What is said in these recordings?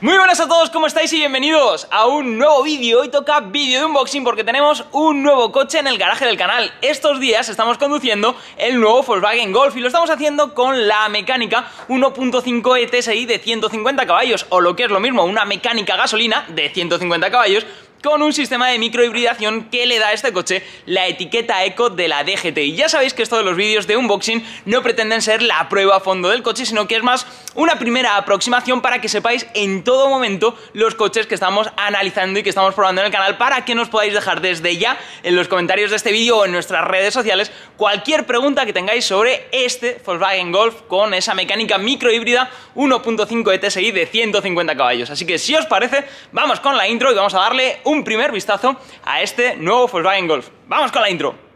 Muy buenas a todos, ¿cómo estáis? Y bienvenidos a un nuevo vídeo. Hoy toca vídeo de unboxing porque tenemos un nuevo coche en el garaje del canal. Estos días estamos conduciendo el nuevo Volkswagen Golf y lo estamos haciendo con la mecánica 1.5 ETSI de 150 caballos o lo que es lo mismo, una mecánica gasolina de 150 caballos con un sistema de microhibridación que le da a este coche la etiqueta Eco de la DGT. Y ya sabéis que esto de los vídeos de unboxing no pretenden ser la prueba a fondo del coche, sino que es más una primera aproximación para que sepáis en todo momento los coches que estamos analizando y que estamos probando en el canal para que nos podáis dejar desde ya en los comentarios de este vídeo o en nuestras redes sociales cualquier pregunta que tengáis sobre este Volkswagen Golf con esa mecánica microhíbrida 1.5 ETSI de 150 caballos. Así que si os parece, vamos con la intro y vamos a darle un primer vistazo a este nuevo Volkswagen Golf. ¡Vamos con la intro!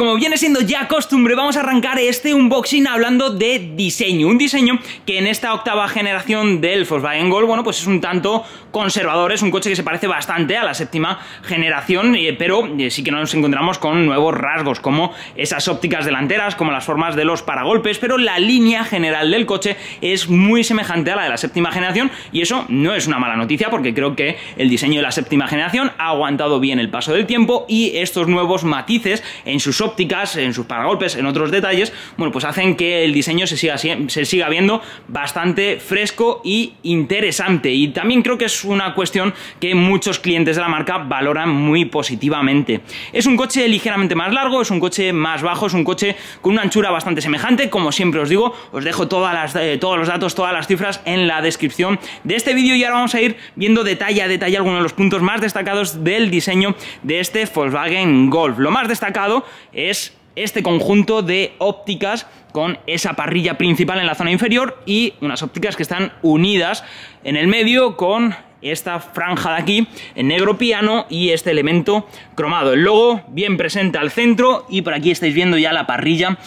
Como viene siendo ya costumbre, vamos a arrancar este unboxing hablando de diseño. Un diseño que en esta octava generación del Volkswagen Golf, bueno, pues es un tanto conservador, es un coche que se parece bastante a la séptima generación, eh, pero eh, sí que nos encontramos con nuevos rasgos, como esas ópticas delanteras, como las formas de los paragolpes, pero la línea general del coche es muy semejante a la de la séptima generación, y eso no es una mala noticia, porque creo que el diseño de la séptima generación ha aguantado bien el paso del tiempo, y estos nuevos matices en su sus ópticas, en sus paragolpes, en otros detalles, bueno, pues hacen que el diseño se siga, se siga viendo bastante fresco y interesante. Y también creo que es una cuestión que muchos clientes de la marca valoran muy positivamente. Es un coche ligeramente más largo, es un coche más bajo, es un coche con una anchura bastante semejante, como siempre os digo, os dejo todas las, eh, todos los datos, todas las cifras en la descripción de este vídeo y ahora vamos a ir viendo detalle a detalle algunos de los puntos más destacados del diseño de este Volkswagen Golf. Lo más destacado es este conjunto de ópticas con esa parrilla principal en la zona inferior y unas ópticas que están unidas en el medio con esta franja de aquí en negro piano y este elemento cromado. El logo bien presente al centro y por aquí estáis viendo ya la parrilla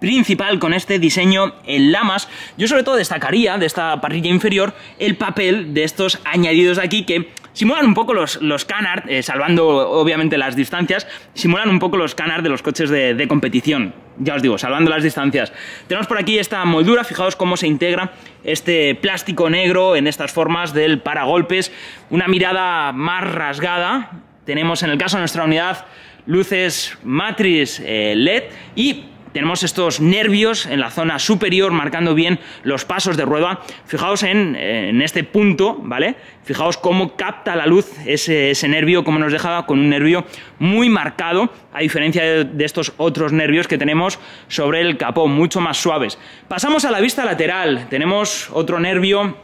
principal con este diseño en lamas. Yo sobre todo destacaría de esta parrilla inferior el papel de estos añadidos de aquí que simulan un poco los, los canard, eh, salvando obviamente las distancias, simulan un poco los canard de los coches de, competición. Ya os digo, salvando las distancias. Tenemos por aquí esta moldura, fijaos cómo se integra este plástico negro en estas formas del paragolpes, una mirada más rasgada. Tenemos en el caso de nuestra unidad luces matriz eh, LED y tenemos estos nervios en la zona superior marcando bien los pasos de rueda. Fijaos en, este punto, ¿vale? Fijaos cómo capta la luz ese, nervio, cómo nos deja con un nervio muy marcado, a diferencia de, estos otros nervios que tenemos sobre el capó, mucho más suaves. Pasamos a la vista lateral. Tenemos otro nervio,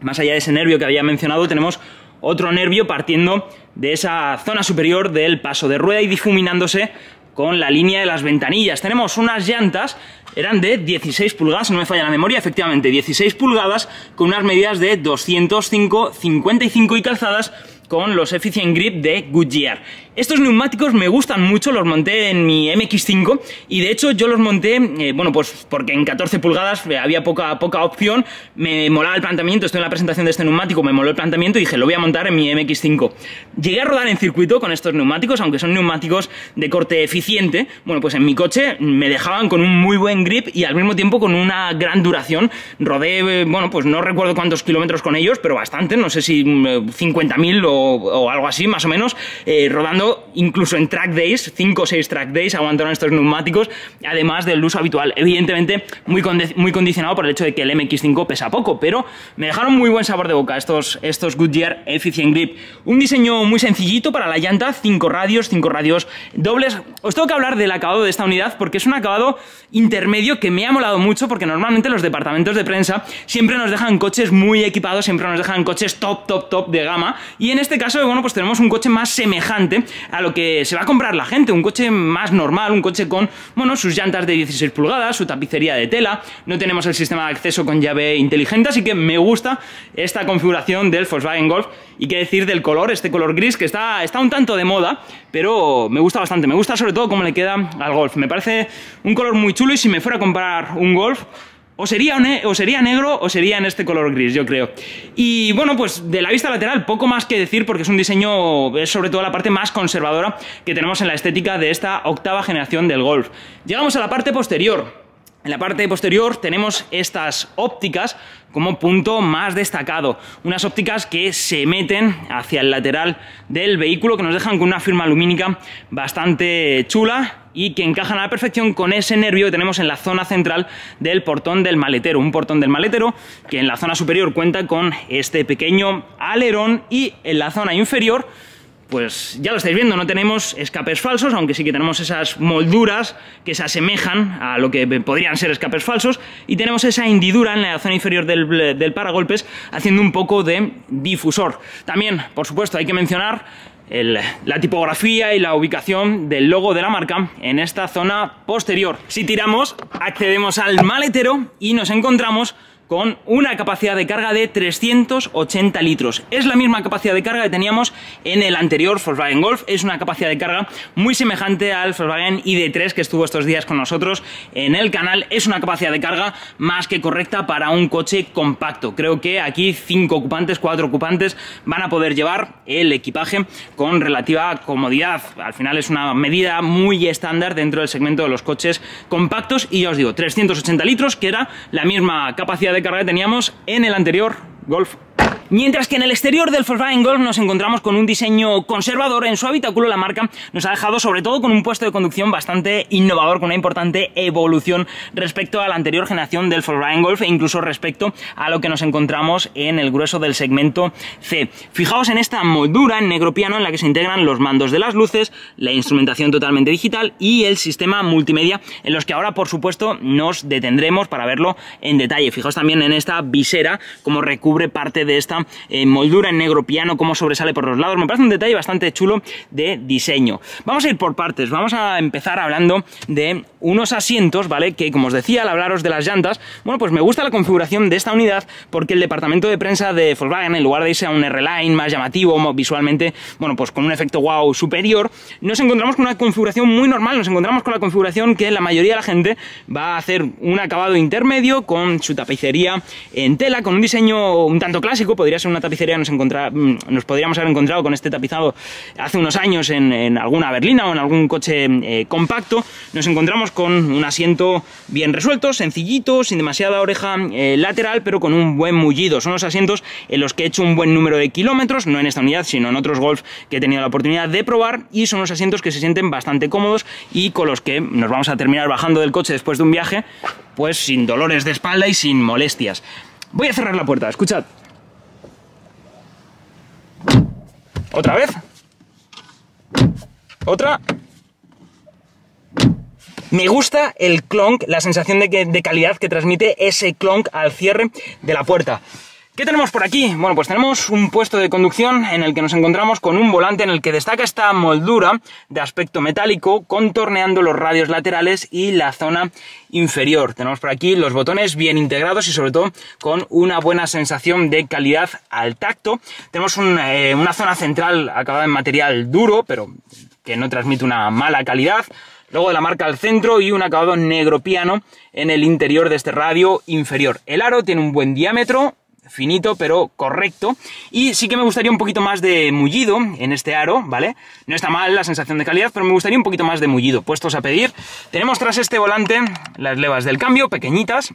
más allá de ese nervio que había mencionado, tenemos otro nervio partiendo de esa zona superior del paso de rueda y difuminándose con la línea de las ventanillas. Tenemos unas llantas, eran de 16 pulgadas, no me falla la memoria, efectivamente, 16 pulgadas con unas medidas de 205, 55 y calzadas con los Efficient Grip de Goodyear. Estos neumáticos me gustan mucho, los monté en mi MX5 y de hecho yo los monté, eh, bueno, pues porque en 14 pulgadas había poca, poca opción, me molaba el planteamiento, estoy en la presentación de este neumático, me moló el planteamiento y dije, lo voy a montar en mi MX5. Llegué a rodar en circuito con estos neumáticos, aunque son neumáticos de corte eficiente, bueno, pues en mi coche me dejaban con un muy buen grip y al mismo tiempo con una gran duración. Rodé, eh, bueno, pues no recuerdo cuántos kilómetros con ellos, pero bastante, no sé si 50.000 mm, o, o, algo así, más o menos, eh, rodando incluso en track days, 5 o 6 track days aguantaron estos neumáticos, además del uso habitual. Evidentemente, muy, muy condicionado por el hecho de que el MX5 pesa poco, pero me dejaron muy buen sabor de boca estos, estos Goodyear Efficient Grip. Un diseño muy sencillito para la llanta, 5 radios, 5 radios dobles. Os tengo que hablar del acabado de esta unidad porque es un acabado intermedio que me ha molado mucho porque normalmente los departamentos de prensa siempre nos dejan coches muy equipados, siempre nos dejan coches top, top, top de gama y en este caso, bueno, pues tenemos un coche más semejante a lo que se va a comprar la gente, un coche más normal, un coche con, bueno, sus llantas de 16 pulgadas, su tapicería de tela, no tenemos el sistema de acceso con llave inteligente, así que me gusta esta configuración del Volkswagen Golf. Y qué decir del color, este color gris que está, está un tanto de moda, pero me gusta bastante, me gusta sobre todo cómo le queda al Golf, me parece un color muy chulo y si me fuera a comprar un Golf o sería, o sería negro o sería en este color gris, yo creo. Y bueno, pues de la vista lateral, poco más que decir porque es un diseño, es sobre todo la parte más conservadora que tenemos en la estética de esta octava generación del Golf. Llegamos a la parte posterior. En la parte posterior tenemos estas ópticas como punto más destacado. Unas ópticas que se meten hacia el lateral del vehículo, que nos dejan con una firma lumínica bastante chula y que encajan a la perfección con ese nervio que tenemos en la zona central del portón del maletero. Un portón del maletero que en la zona superior cuenta con este pequeño alerón y en la zona inferior pues ya lo estáis viendo, no tenemos escapes falsos, aunque sí que tenemos esas molduras que se asemejan a lo que podrían ser escapes falsos, y tenemos esa hendidura en la zona inferior del, del paragolpes, haciendo un poco de difusor. También, por supuesto, hay que mencionar la tipografía y la ubicación del logo de la marca en esta zona posterior. Si tiramos, accedemos al maletero y nos encontramos con una capacidad de carga de 380 litros. Es la misma capacidad de carga que teníamos en el anterior Volkswagen Golf, es una capacidad de carga muy semejante al Volkswagen ID3 que estuvo estos días con nosotros en el canal, es una capacidad de carga más que correcta para un coche compacto. Creo que aquí 5 ocupantes, 4 ocupantes van a poder llevar el equipaje con relativa comodidad. Al final es una medida muy estándar dentro del segmento de los coches compactos y ya os digo, 380 litros que era la misma capacidad de carga que teníamos en el anterior Golf Mientras que en el exterior del Volkswagen Golf nos encontramos con un diseño conservador, en su habitáculo la marca nos ha dejado sobre todo con un puesto de conducción bastante innovador, con una importante evolución respecto a la anterior generación del Volkswagen Golf e incluso respecto a lo que nos encontramos en el grueso del segmento C. Fijaos en esta moldura en negro piano en la que se integran los mandos de las luces, la instrumentación totalmente digital y el sistema multimedia en los que ahora por supuesto nos detendremos para verlo en detalle. Fijaos también en esta visera como recubre parte de esta eh, moldura en negro piano, cómo sobresale por los lados. Me parece un detalle bastante chulo de diseño. Vamos a ir por partes. Vamos a empezar hablando de unos asientos, ¿vale? Que como os decía al hablaros de las llantas, bueno, pues me gusta la configuración de esta unidad porque el departamento de prensa de Volkswagen, en lugar de irse a un R-Line más llamativo, visualmente, bueno, pues con un efecto wow superior, nos encontramos con una configuración muy normal, nos encontramos con la configuración que la mayoría de la gente va a hacer un acabado intermedio con su tapicería en tela, con un diseño un tanto clásico, podría ser una tapicería, nos, mm, nos podríamos haber encontrado con este tapizado hace unos años en, alguna berlina o en algún coche eh, compacto, nos encontramos con un asiento bien resuelto, sencillito, sin demasiada oreja eh, lateral, pero con un buen mullido. Son los asientos en los que he hecho un buen número de kilómetros, no en esta unidad, sino en otros Golf que he tenido la oportunidad de probar, y son los asientos que se sienten bastante cómodos y con los que nos vamos a terminar bajando del coche después de un viaje, pues sin dolores de espalda y sin molestias. Voy a cerrar la puerta, escuchad. Otra vez. Otra. Me gusta el clonk, la sensación de, de calidad que transmite ese clonk al cierre de la puerta. ¿Qué tenemos por aquí? Bueno, pues tenemos un puesto de conducción en el que nos encontramos con un volante en el que destaca esta moldura de aspecto metálico contorneando los radios laterales y la zona inferior. Tenemos por aquí los botones bien integrados y sobre todo con una buena sensación de calidad al tacto. Tenemos eh, una zona central acabada en material duro, pero que no transmite una mala calidad luego de la marca al centro y un acabado negro piano en el interior de este radio inferior. El aro tiene un buen diámetro, finito pero correcto y sí que me gustaría un poquito más de mullido en este aro, ¿vale? No está mal la sensación de calidad, pero me gustaría un poquito más de mullido, puestos a pedir. Tenemos tras este volante las levas del cambio, pequeñitas,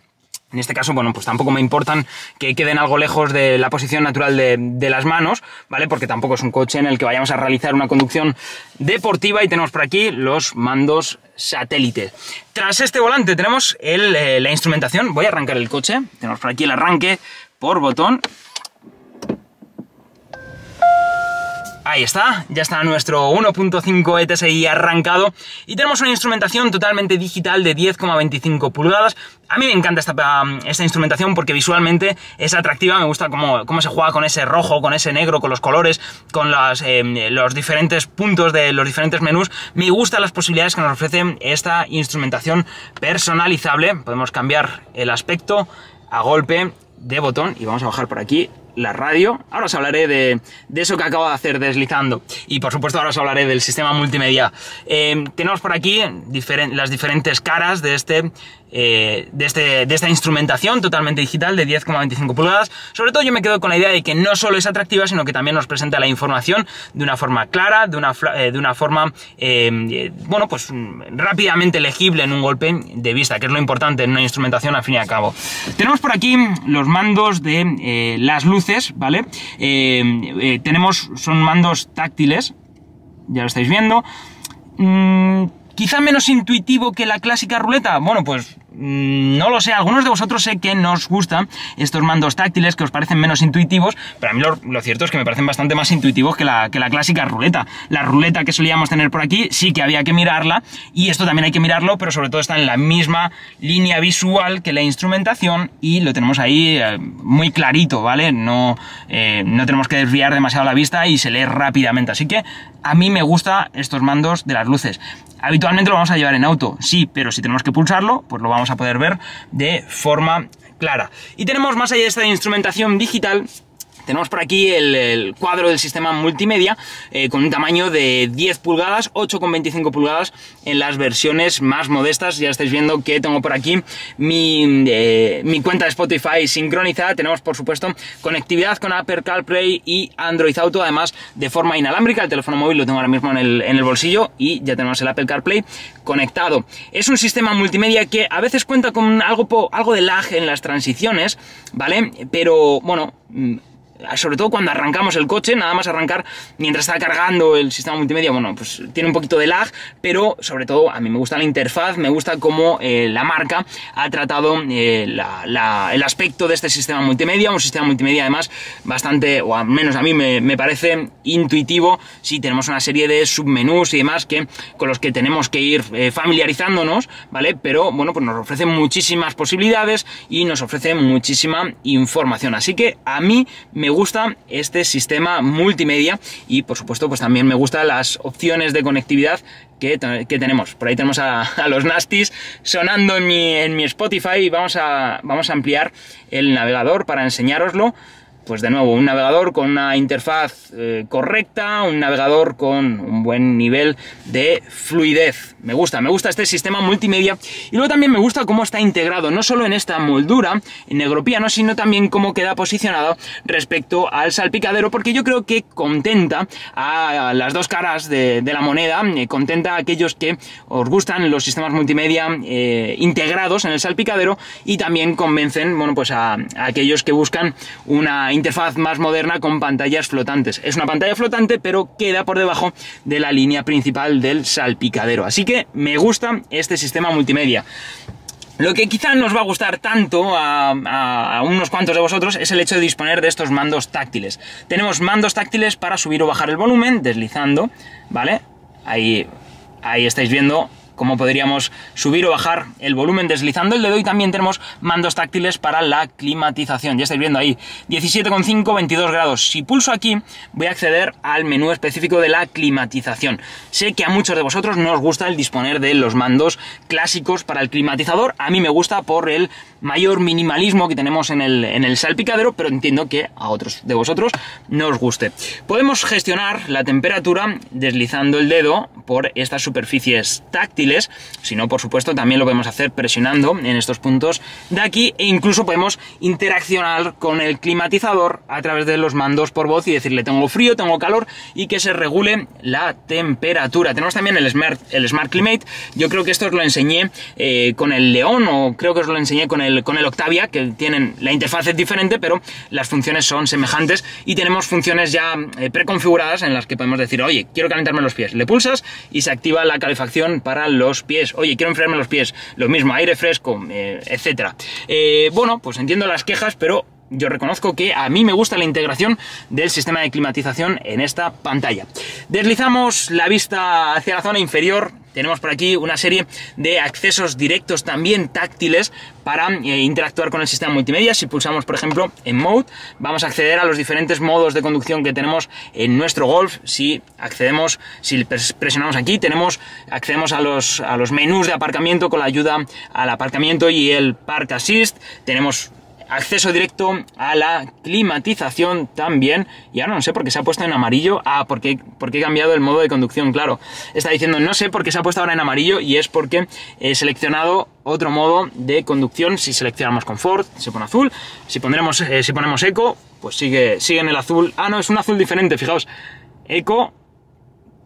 en este caso, bueno, pues tampoco me importan que queden algo lejos de la posición natural de, las manos, ¿vale? Porque tampoco es un coche en el que vayamos a realizar una conducción deportiva y tenemos por aquí los mandos satélite. Tras este volante tenemos eh, la instrumentación. Voy a arrancar el coche. Tenemos por aquí el arranque por botón Ahí está, ya está nuestro 1.5 ETSI arrancado y tenemos una instrumentación totalmente digital de 10,25 pulgadas. A mí me encanta esta, esta, instrumentación porque visualmente es atractiva, me gusta cómo, cómo, se juega con ese rojo, con ese negro, con los colores, con eh, los diferentes puntos de los diferentes menús. Me gustan las posibilidades que nos ofrece esta instrumentación personalizable. Podemos cambiar el aspecto a golpe de botón y vamos a bajar por aquí la radio. Ahora os hablaré de, eso que acabo de hacer deslizando. Y por supuesto ahora os hablaré del sistema multimedia. Eh, tenemos por aquí las diferentes caras de este eh, de, este, de, esta instrumentación totalmente digital de 10,25 pulgadas. Sobre todo yo me quedo con la idea de que no solo es atractiva, sino que también nos presenta la información de una forma clara, de una, eh, de una forma, bueno, pues rápidamente legible en un golpe de vista, que es lo importante en una instrumentación al fin y al cabo. Tenemos por aquí los mandos de las luces, ¿vale? tenemos, son mandos táctiles, ya lo estáis viendo. Mm, quizá menos intuitivo que la clásica ruleta. Bueno, pues no lo sé, algunos de vosotros sé que nos gustan estos mandos táctiles que os parecen menos intuitivos, pero a mí lo, cierto es que me parecen bastante más intuitivos que la, que la, clásica ruleta. La ruleta que solíamos tener por aquí sí que había que mirarla y esto también hay que mirarlo, pero sobre todo está en la misma línea visual que la instrumentación y lo tenemos ahí eh, muy clarito, ¿vale? No, eh, no tenemos que desviar demasiado la vista y se lee rápidamente, así que a mí me gustan estos mandos de las luces. Habitualmente lo vamos a llevar en auto, sí, pero si tenemos que pulsarlo, pues lo vamos a poder ver de forma clara. Y tenemos más allá de esta instrumentación digital, tenemos por aquí el, cuadro del sistema multimedia eh, con un tamaño de 10 pulgadas, 8,25 pulgadas en las versiones más modestas. Ya estáis viendo que tengo por aquí mi, eh, mi cuenta de Spotify sincronizada. Tenemos, por supuesto, conectividad con Apple CarPlay y Android Auto, además de forma inalámbrica. El teléfono móvil lo tengo ahora mismo en el, en el bolsillo y ya tenemos el Apple CarPlay conectado. Es un sistema multimedia que a veces cuenta con algo, algo de lag en las transiciones, ¿vale? Pero bueno mm, sobre todo cuando arrancamos el coche, nada más arrancar mientras está cargando el sistema multimedia, bueno, pues tiene un poquito de lag, pero sobre todo a mí me gusta la interfaz, me gusta cómo eh, la marca ha tratado eh, el aspecto de este sistema multimedia, un sistema multimedia además bastante, o al menos a mí me, parece intuitivo, si tenemos una serie de submenús y demás que, con los que tenemos que ir eh, familiarizándonos, ¿vale? Pero bueno, pues nos ofrece muchísimas posibilidades y nos ofrece muchísima información, así que a mí me me gusta este sistema multimedia y por supuesto pues también me gustan las opciones de conectividad que, tenemos. Por ahí tenemos a, los Nasties sonando en mi, en mi Spotify y vamos a, vamos a ampliar el navegador para enseñároslo pues de nuevo, un navegador con una interfaz eh, correcta, un navegador con un buen nivel de fluidez. Me gusta, me gusta este sistema multimedia y luego también me gusta cómo está integrado, no solo en esta moldura en negro piano, sino también cómo queda posicionado respecto al salpicadero, porque yo creo que contenta a las dos caras de, la moneda, eh, contenta a aquellos que os gustan los sistemas multimedia eh, integrados en el salpicadero y también convencen, bueno, pues a, a aquellos que buscan una interfaz más moderna con pantallas flotantes. Es una pantalla flotante, pero queda por debajo de la línea principal del salpicadero. Así que me gusta este sistema multimedia. Lo que quizá nos va a gustar tanto a, unos cuantos de vosotros es el hecho de disponer de estos mandos táctiles. Tenemos mandos táctiles para subir o bajar el volumen, deslizando, ¿vale? Ahí, ahí estáis viendo cómo podríamos subir o bajar el volumen deslizando el dedo y también tenemos mandos táctiles para la climatización. Ya estáis viendo ahí 17,5, 22 grados. Si pulso aquí voy a acceder al menú específico de la climatización. Sé que a muchos de vosotros no os gusta el disponer de los mandos clásicos para el climatizador. A mí me gusta por el mayor minimalismo que tenemos en el, en el salpicadero, pero entiendo que a otros de vosotros no os guste. Podemos gestionar la temperatura deslizando el dedo por estas superficies táctiles, si no, por supuesto, también lo podemos hacer presionando en estos puntos de aquí e incluso podemos interaccionar con el climatizador a través de los mandos por voz y decirle tengo frío, tengo calor y que se regule la temperatura. Tenemos también el Smart, el Smart Climate, yo creo que esto os lo enseñé eh, con el León o creo que os lo enseñé con el con el Octavia, que tienen la interfaz es diferente, pero las funciones son semejantes y tenemos funciones ya eh, preconfiguradas en las que podemos decir, oye, quiero calentarme los pies. Le pulsas y se activa la calefacción para los pies. Oye, quiero enfriarme los pies. Lo mismo, aire fresco, eh, etcétera. Eh, bueno, pues entiendo las quejas, pero yo reconozco que a mí me gusta la integración del sistema de climatización en esta pantalla. Deslizamos la vista hacia la zona inferior, tenemos por aquí una serie de accesos directos también táctiles para eh, interactuar con el sistema multimedia. Si pulsamos, por ejemplo, en Mode, vamos a acceder a los diferentes modos de conducción que tenemos en nuestro Golf. Si accedemos, si presionamos aquí, tenemos, accedemos a los, a los menús de aparcamiento con la ayuda al aparcamiento y el Park Assist. Tenemos acceso directo a la climatización también. Y ahora no sé por qué se ha puesto en amarillo. Ah, porque, porque he cambiado el modo de conducción, claro. Está diciendo, no sé por qué se ha puesto ahora en amarillo y es porque he seleccionado otro modo de conducción. Si seleccionamos confort, se pone azul. Si, pondremos, eh, si ponemos eco, pues sigue, sigue en el azul. Ah, no, es un azul diferente, fijaos. Eco,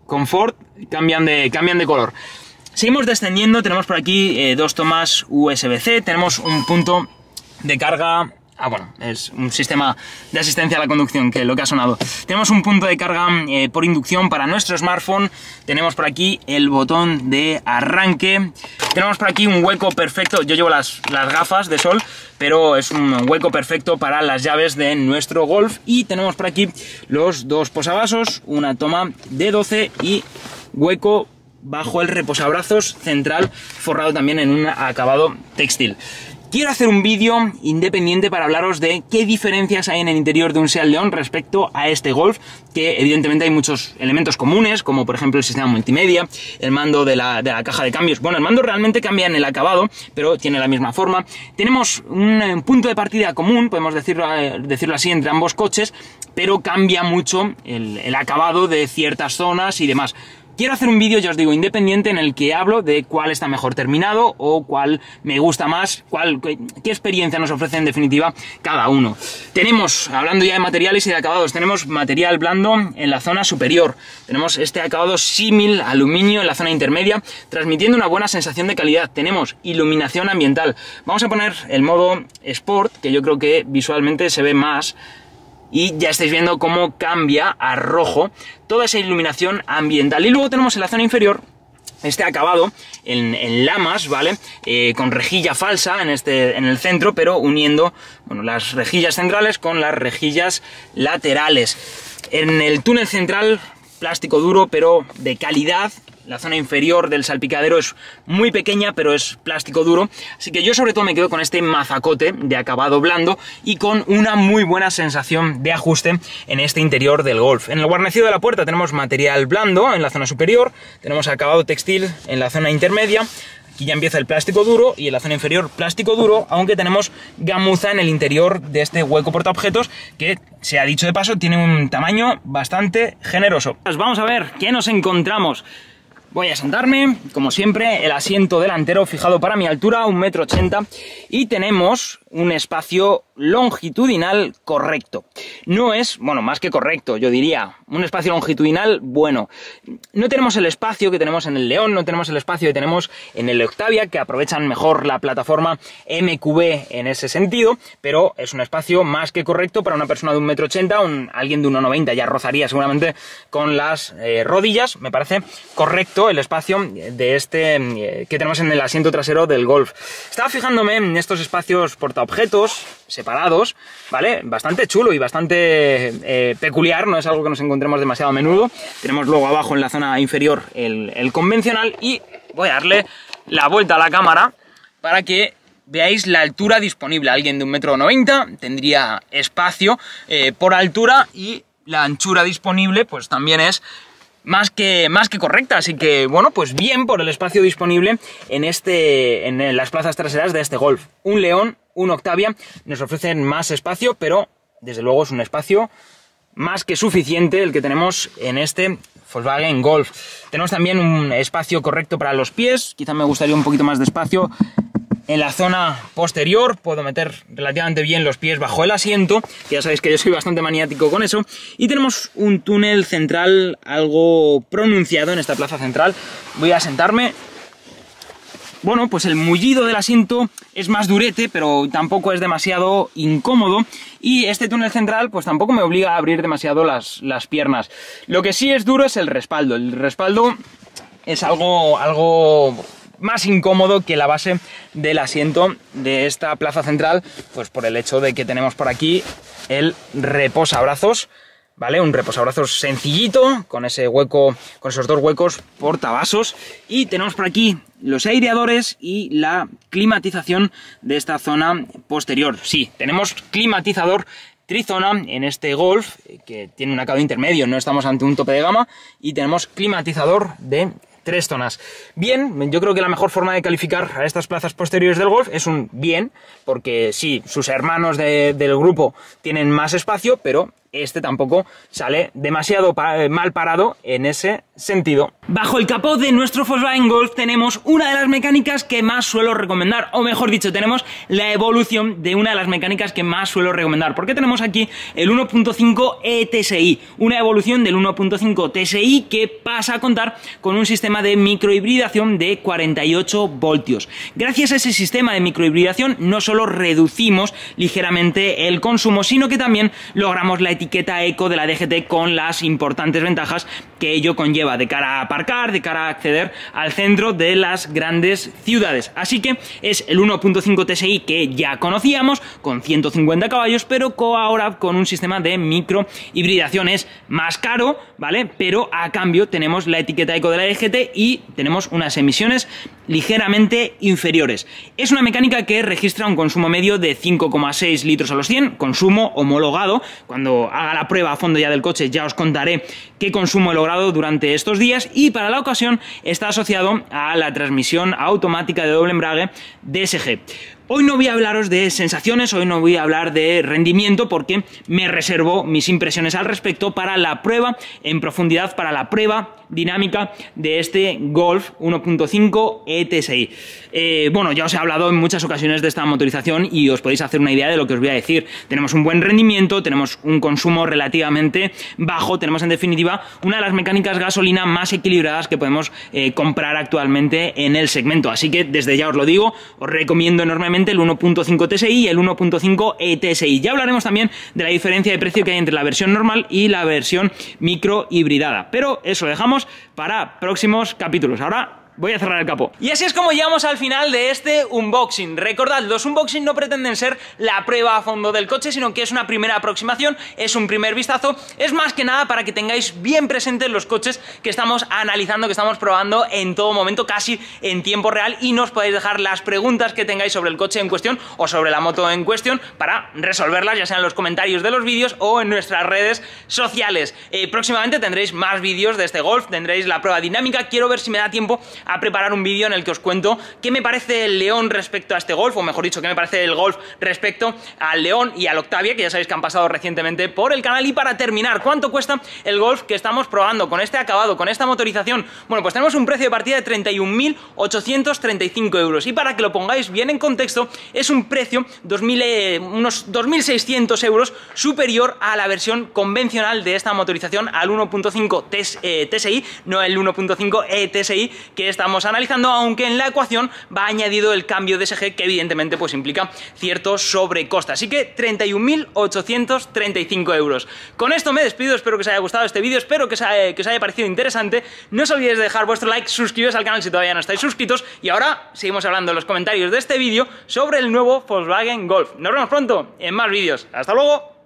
confort, cambian de, cambian de color. Seguimos descendiendo, tenemos por aquí eh, dos tomas USB-C, tenemos un punto de carga Ah, bueno, es un sistema de asistencia a la conducción, que lo que ha sonado. Tenemos un punto de carga eh, por inducción para nuestro smartphone. Tenemos por aquí el botón de arranque. Tenemos por aquí un hueco perfecto. Yo llevo las, las gafas de sol, pero es un hueco perfecto para las llaves de nuestro Golf. Y tenemos por aquí los dos posavasos, una toma de 12 y hueco bajo el reposabrazos central forrado también en un acabado textil. Quiero hacer un vídeo independiente para hablaros de qué diferencias hay en el interior de un Seat León respecto a este Golf, que evidentemente hay muchos elementos comunes, como por ejemplo el sistema multimedia, el mando de la, caja de cambios. Bueno, el mando realmente cambia en el acabado, pero tiene la misma forma. Tenemos un, eh, punto de partida común, podemos decirlo, eh, decirlo así, entre ambos coches, pero cambia mucho el acabado de ciertas zonas y demás. Quiero hacer un vídeo, ya os digo, independiente en el que hablo de cuál está mejor terminado o cuál me gusta más, cuál, qué experiencia nos ofrece en definitiva cada uno. Tenemos, hablando ya de materiales y de acabados, tenemos material blando en la zona superior. Tenemos este acabado símil aluminio en la zona intermedia, transmitiendo una buena sensación de calidad. Tenemos iluminación ambiental. Vamos a poner el modo Sport, que yo creo que visualmente se ve más y ya estáis viendo cómo cambia a rojo toda esa iluminación ambiental. Y luego tenemos en la zona inferior este acabado en, lamas, ¿vale? Eh, con rejilla falsa en, este, en el centro, pero uniendo bueno, las rejillas centrales con las rejillas laterales. En el túnel central, plástico duro, pero de calidad, la zona inferior del salpicadero es muy pequeña, pero es plástico duro. Así que yo sobre todo me quedo con este mazacote de acabado blando y con una muy buena sensación de ajuste en este interior del Golf. En el guarnecido de la puerta tenemos material blando en la zona superior, tenemos acabado textil en la zona intermedia, Aquí ya empieza el plástico duro y en la zona inferior plástico duro, aunque tenemos gamuza en el interior de este hueco portaobjetos que, se ha dicho de paso, tiene un tamaño bastante generoso. Pues vamos a ver qué nos encontramos. Voy a sentarme, como siempre, el asiento delantero fijado para mi altura, 1,80 m, y tenemos un espacio longitudinal correcto. No es, bueno, más que correcto, yo diría, un espacio longitudinal bueno. No tenemos el espacio que tenemos en el León, no tenemos el espacio que tenemos en el Octavia, que aprovechan mejor la plataforma MQB en ese sentido, pero es un espacio más que correcto para una persona de 1,80 m, un, alguien de 1,90 ya rozaría seguramente con las eh, rodillas, me parece correcto el espacio de este eh, que tenemos en el asiento trasero del Golf. Estaba fijándome en estos espacios portables objetos separados, ¿vale? Bastante chulo y bastante eh, peculiar, no es algo que nos encontremos demasiado a menudo. Tenemos luego abajo en la zona inferior el, convencional y voy a darle la vuelta a la cámara para que veáis la altura disponible. Alguien de un metro noventa tendría espacio eh, por altura y la anchura disponible pues también es más que, más que correcta, así que bueno, pues bien por el espacio disponible en, este, en las plazas traseras de este Golf. Un León un Octavia nos ofrecen más espacio, pero desde luego es un espacio más que suficiente el que tenemos en este Volkswagen Golf. Tenemos también un espacio correcto para los pies, quizá me gustaría un poquito más de espacio en la zona posterior, puedo meter relativamente bien los pies bajo el asiento, ya sabéis que yo soy bastante maniático con eso, y tenemos un túnel central algo pronunciado en esta plaza central. Voy a sentarme bueno, pues el mullido del asiento es más durete, pero tampoco es demasiado incómodo. Y este túnel central, pues tampoco me obliga a abrir demasiado las, las piernas. Lo que sí es duro es el respaldo. El respaldo es algo, algo más incómodo que la base del asiento de esta plaza central, pues por el hecho de que tenemos por aquí el reposabrazos ¿vale? Un reposabrazos sencillito, con ese hueco, con esos dos huecos portavasos. Y tenemos por aquí los aireadores y la climatización de esta zona posterior. Sí, tenemos climatizador trizona en este Golf, que tiene un acabado intermedio, no estamos ante un tope de gama, y tenemos climatizador de tres zonas. Bien, yo creo que la mejor forma de calificar a estas plazas posteriores del Golf es un bien, porque sí, sus hermanos del grupo tienen más espacio, pero este tampoco sale demasiado eh, mal parado en ese sentido. Bajo el capó de nuestro Volkswagen Golf tenemos una de las mecánicas que más suelo recomendar, o mejor dicho, tenemos la evolución de una de las mecánicas que más suelo recomendar, porque tenemos aquí el 1.5 ETSI, una evolución del 1.5 TSI que pasa a contar con un sistema de microhibridación de 48 voltios. Gracias a ese sistema de microhibridación no solo reducimos ligeramente el consumo, sino que también logramos la etiqueta eco de la DGT con las importantes ventajas que ello conlleva de cara a aparcar, de cara a acceder al centro de las grandes ciudades. Así que es el 1.5 TSI que ya conocíamos, con 150 caballos, pero ahora con un sistema de micro hibridación. Es más caro, ¿vale? Pero a cambio tenemos la etiqueta eco de la DGT y tenemos unas emisiones ligeramente inferiores. Es una mecánica que registra un consumo medio de 5,6 litros a los 100, consumo homologado. Cuando haga la prueba a fondo ya del coche ya os contaré qué consumo he logrado durante estos días y para la ocasión está asociado a la transmisión automática de doble embrague DSG. Hoy no voy a hablaros de sensaciones, hoy no voy a hablar de rendimiento porque me reservo mis impresiones al respecto para la prueba en profundidad, para la prueba dinámica de este Golf 1.5 ETSI. Eh, bueno, ya os he hablado en muchas ocasiones de esta motorización y os podéis hacer una idea de lo que os voy a decir. Tenemos un buen rendimiento, tenemos un consumo relativamente bajo, tenemos en definitiva una de las mecánicas gasolina más equilibradas que podemos eh, comprar actualmente en el segmento. Así que desde ya os lo digo, os recomiendo enormemente el 1.5 TSI y el 1.5 ETSI. Ya hablaremos también de la diferencia de precio que hay entre la versión normal y la versión micro hibridada. Pero eso lo dejamos para próximos capítulos. Ahora voy a cerrar el capó. Y así es como llegamos al final de este unboxing. Recordad, los unboxing no pretenden ser la prueba a fondo del coche, sino que es una primera aproximación, es un primer vistazo, es más que nada para que tengáis bien presentes los coches que estamos analizando, que estamos probando en todo momento, casi en tiempo real, y nos podéis dejar las preguntas que tengáis sobre el coche en cuestión o sobre la moto en cuestión para resolverlas, ya sea en los comentarios de los vídeos o en nuestras redes sociales. Eh, próximamente tendréis más vídeos de este Golf, tendréis la prueba dinámica, quiero ver si me da tiempo preparar un vídeo en el que os cuento qué me parece el León respecto a este Golf, o mejor dicho, qué me parece el Golf respecto al León y al Octavia, que ya sabéis que han pasado recientemente por el canal. Y para terminar, ¿cuánto cuesta el Golf que estamos probando con este acabado, con esta motorización? Bueno, pues tenemos un precio de partida de 31.835 euros. Y para que lo pongáis bien en contexto, es un precio 2000, eh, unos 2.600 euros superior a la versión convencional de esta motorización al 1.5 TSI, eh, no el 1.5 ETSI que estamos analizando, aunque en la ecuación va añadido el cambio de SG que evidentemente pues implica cierto sobrecoste. Así que 31.835 euros. Con esto me despido, espero que os haya gustado este vídeo, espero que os, haya, que os haya parecido interesante. No os olvidéis de dejar vuestro like, suscribiros al canal si todavía no estáis suscritos y ahora seguimos hablando en los comentarios de este vídeo sobre el nuevo Volkswagen Golf. Nos vemos pronto en más vídeos. ¡Hasta luego!